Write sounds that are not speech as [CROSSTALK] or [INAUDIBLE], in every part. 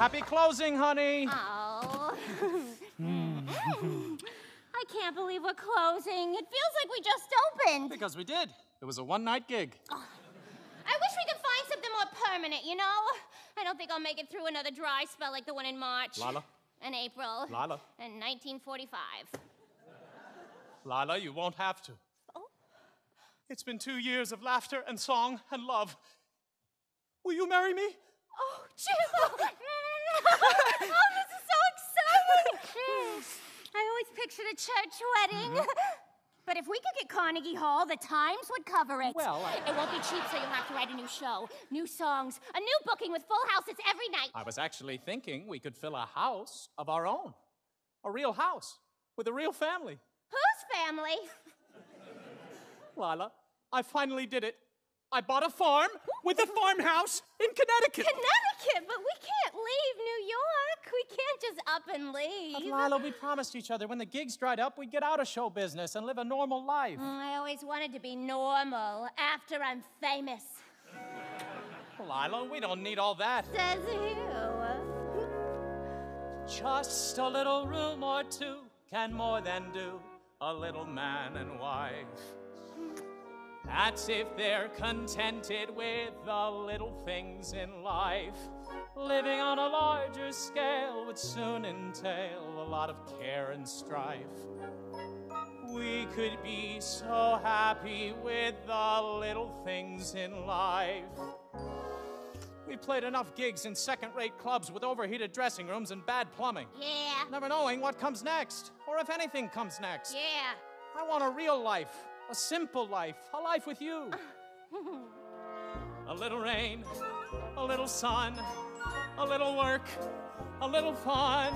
Happy closing, honey. Oh. [LAUGHS] I can't believe we're closing. It feels like we just opened. Because we did. It was a one night gig. Oh. I wish we could find something more permanent, you know? I don't think I'll make it through another dry spell like the one in March. Lala. And April. Lala. And 1945. Lila, you won't have to. Oh. It's been two years of laughter and song and love. Will you marry me? Oh, Jim! [LAUGHS] oh, this is so exciting! I always pictured a church wedding. Mm-hmm. [LAUGHS] But if we could get Carnegie Hall, the Times would cover it. Well, I- It won't be cheap, so you'll have to write a new show, new songs, a new booking with full houses every night. I was actually thinking we could fill a house of our own. A real house with a real family. Whose family? [LAUGHS] Lila, I finally did it. I bought a farm with a farmhouse in Connecticut. Connecticut, but we can't leave New York. Just up and leave. But Lila, we promised each other when the gigs dried up, we'd get out of show business and live a normal life. Mm, I always wanted to be normal after I'm famous. Lila, we don't need all that. Says who? Just a little room or two can more than do a little man and wife. That's if they're contented with the little things in life. Living on a larger scale would soon entail a lot of care and strife. We could be so happy with the little things in life. We played enough gigs in second rate clubs with overheated dressing rooms and bad plumbing. Yeah, Never knowing what comes next, or if anything comes next. yeah. I want a real life, a simple life, a life with you. a little rain, a little sun, a little work, a little fun,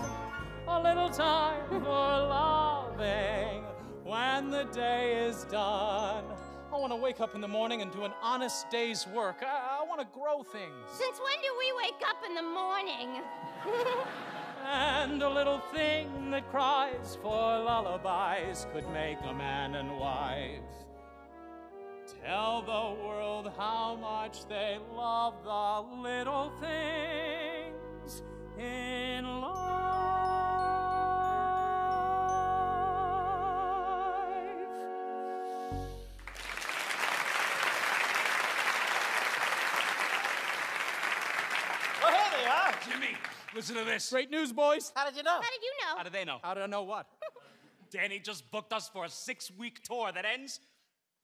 a little time for loving when the day is done. I want to wake up in the morning and do an honest day's work. I, I want to grow things. Since when do we wake up in the morning? [LAUGHS] And a little thing that cries for lullabies could make a man and wife. Tell the world how much they love the little things in life. Oh, hey they are. Jimmy, listen to this. Great news, boys. How did you know? How did you know? How do they know? How do I know what? [LAUGHS] Danny just booked us for a six-week tour that ends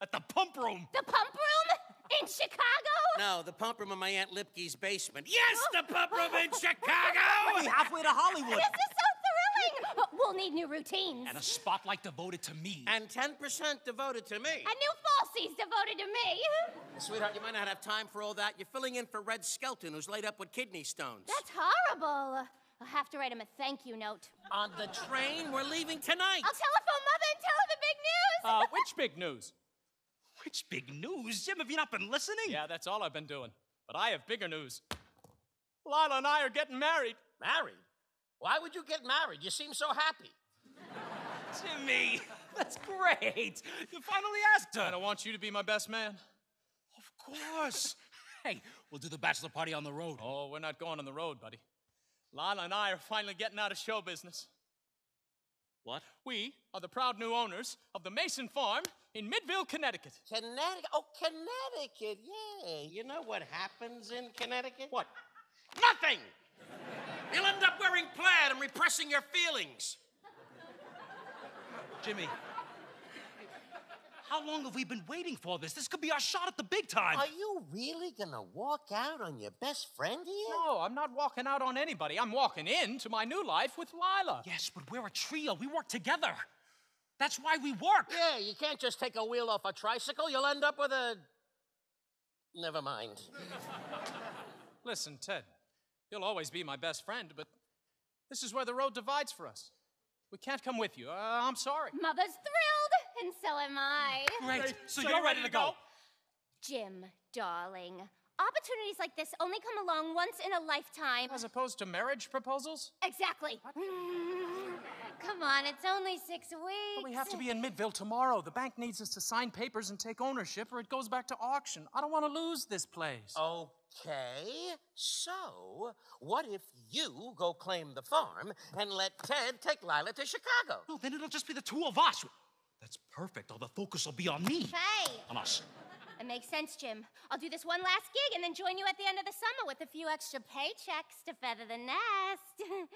at the Pump Room. The pump room in Chicago? No, the pump room in my Aunt Lipke's basement. Yes, oh. the pump room in [LAUGHS] Chicago! We're halfway to Hollywood. This is so thrilling. But We'll need new routines. And a spotlight devoted to me. And 10% devoted to me. And new falsies devoted to me. [LAUGHS] Sweetheart, you might not have time for all that. You're filling in for Red Skelton, who's laid up with kidney stones. That's horrible. I'll have to write him a thank you note. On the train, we're leaving tonight. I'll telephone Mother and tell her the big news. Uh, [LAUGHS] which big news? Which big news? Jim, have you not been listening? Yeah, that's all I've been doing. But I have bigger news. Lila and I are getting married. Married? Why would you get married? You seem so happy. [LAUGHS] Jimmy, [LAUGHS] that's great. You finally asked And I her. want you to be my best man. Of course. [LAUGHS] Hey, we'll do the bachelor party on the road. Oh, we're not going on the road, buddy. Lila and I are finally getting out of show business. What? We are the proud new owners of the Mason Farm in Midville, Connecticut. Connecticut? Oh, Connecticut, yeah. You know what happens in Connecticut? What? Nothing! You'll end up wearing plaid and repressing your feelings. Jimmy. How long have we been waiting for this? This could be our shot at the big time. Are you really gonna walk out on your best friend here? No, I'm not walking out on anybody. I'm walking into my new life with Lila. Yes, but we're a trio. We work together. That's why we work. Yeah, you can't just take a wheel off a tricycle. You'll end up with a. Never mind. Listen, Ted, you'll always be my best friend, but this is where the road divides for us. We can't come with you. Uh, I'm sorry. Mother's thrilled, and so am I. Great. So, you're ready to go. Jim, darling, opportunities like this only come along once in a lifetime. As opposed to marriage proposals? Exactly. Come on, it's only six weeks. But we have to be in Midville tomorrow. The bank needs us to sign papers and take ownership, or it goes back to auction. I don't want to lose this place. Okay, so what if you go claim the farm and let Ted take Lila to Chicago? No, then it'll just be the two of us. That's perfect. All the focus will be on me. Hey, On us. it makes sense, Jim. I'll do this one last gig and then join you at the end of the summer with a few extra paychecks to feather the nest. [LAUGHS]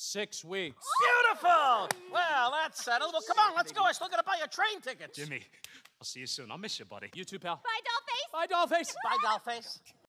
Six weeks. Beautiful! Well, that's settled. Well, come on, let's go. I still gotta buy your train tickets. Jimmy, I'll see you soon. I'll miss you, buddy. You too, pal. Bye, Dollface. Bye, Dollface. Bye, Dollface.